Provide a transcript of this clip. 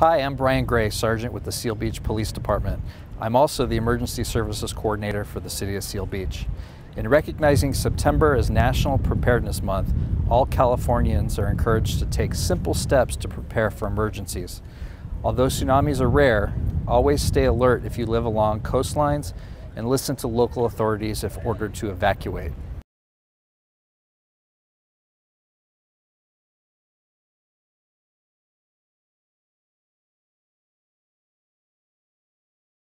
Hi, I'm Brian Gray, Sergeant with the Seal Beach Police Department. I'm also the Emergency Services Coordinator for the City of Seal Beach. In recognizing September as National Preparedness Month, all Californians are encouraged to take simple steps to prepare for emergencies. Although tsunamis are rare, always stay alert if you live along coastlines and listen to local authorities if ordered to evacuate.